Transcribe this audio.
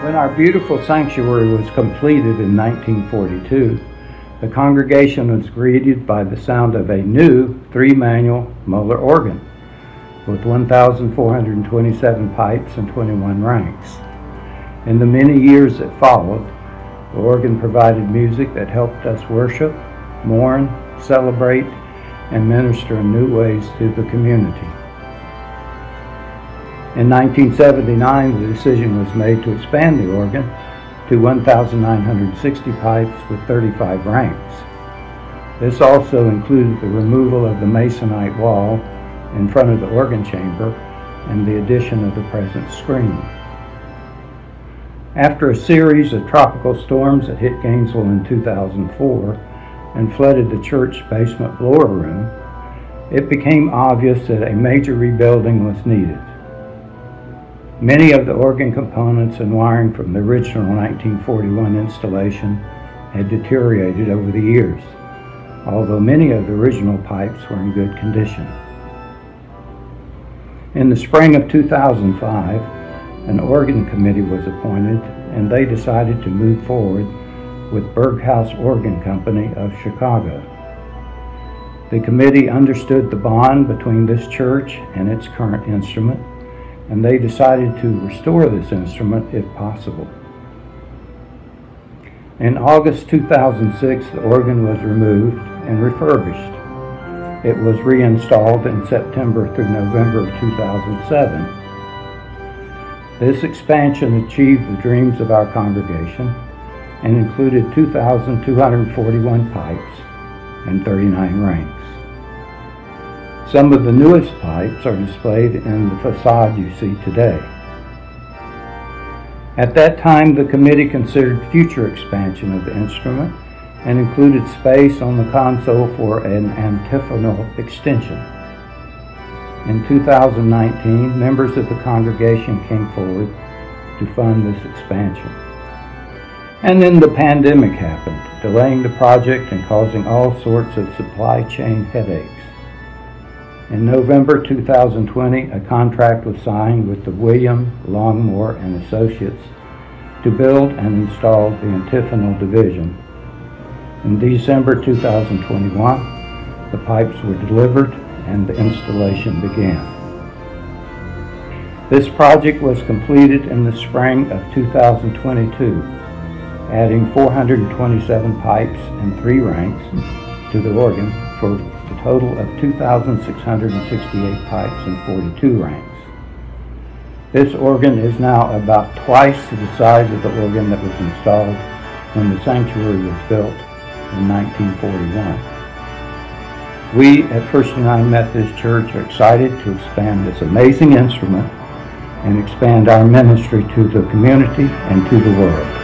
When our beautiful sanctuary was completed in 1942, the congregation was greeted by the sound of a new three-manual Moeller organ with 1,427 pipes and 21 ranks. In the many years that followed, the organ provided music that helped us worship, mourn, celebrate, and minister in new ways to the community. In 1979, the decision was made to expand the organ to 1,960 pipes with 35 ranks. This also included the removal of the masonite wall in front of the organ chamber and the addition of the present screen. After a series of tropical storms that hit Gainesville in 2004 and flooded the church basement floor room, it became obvious that a major rebuilding was needed. Many of the organ components and wiring from the original 1941 installation had deteriorated over the years, although many of the original pipes were in good condition. In the spring of 2005, an organ committee was appointed and they decided to move forward with Berghaus Organ Company of Chicago. The committee understood the bond between this church and its current instrument and they decided to restore this instrument if possible. In August 2006, the organ was removed and refurbished. It was reinstalled in September through November of 2007. This expansion achieved the dreams of our congregation and included 2,241 pipes and 39 ranks. Some of the newest pipes are displayed in the facade you see today. At that time, the committee considered future expansion of the instrument and included space on the console for an antiphonal extension. In 2019, members of the congregation came forward to fund this expansion. And then the pandemic happened, delaying the project and causing all sorts of supply chain headaches. In November 2020, a contract was signed with the William Longmore and Associates to build and install the antiphonal division. In December 2021, the pipes were delivered and the installation began. This project was completed in the spring of 2022, adding 427 pipes and three ranks to the organ for a total of 2,668 pipes and 42 ranks. This organ is now about twice the size of the organ that was installed when the sanctuary was built in 1941. We at First United Methodist Church are excited to expand this amazing instrument and expand our ministry to the community and to the world.